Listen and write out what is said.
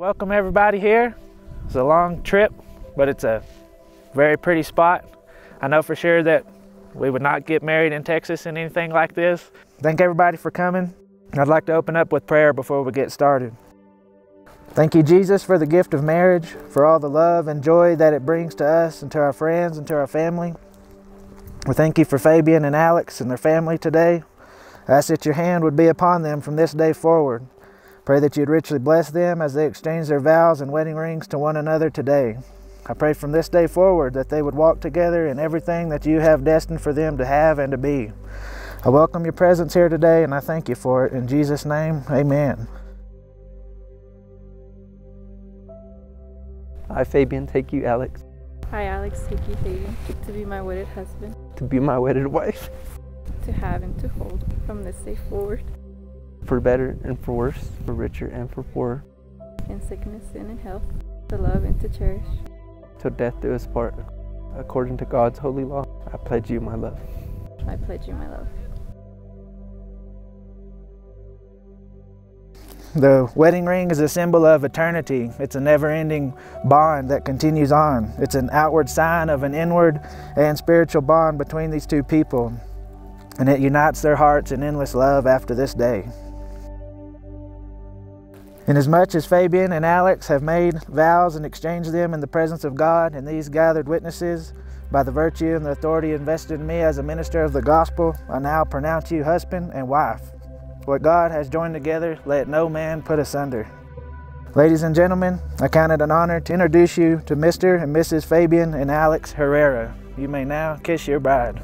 Welcome everybody here. It's a long trip, but it's a very pretty spot. I know for sure that we would not get married in Texas in anything like this. Thank everybody for coming. I'd like to open up with prayer before we get started. Thank you, Jesus, for the gift of marriage, for all the love and joy that it brings to us and to our friends and to our family. We thank you for Fabian and Alex and their family today. I ask that your hand would be upon them from this day forward. Pray that you'd richly bless them as they exchange their vows and wedding rings to one another today. I pray from this day forward that they would walk together in everything that you have destined for them to have and to be. I welcome your presence here today and I thank you for it. In Jesus' name, amen. I, Fabian, take you, Alex, Hi, Alex. Take you, Fabian, to be my wedded husband, to be my wedded wife, to have and to hold from this day forward, for better and for worse, for richer and for poorer, in sickness and in health, to love and to cherish. till death do us part. According to God's holy law, I pledge you my love. I pledge you my love. The wedding ring is a symbol of eternity. It's a never ending bond that continues on. It's an outward sign of an inward and spiritual bond between these two people, and it unites their hearts in endless love after this day. Inasmuch as Fabian and Alex have made vows and exchanged them in the presence of God and these gathered witnesses, by the virtue and the authority invested in me as a minister of the gospel, I now pronounce you husband and wife. What God has joined together, let no man put asunder. Ladies and gentlemen, I count it an honor to introduce you to Mr. and Mrs. Fabian and Alex Herrera. You may now kiss your bride.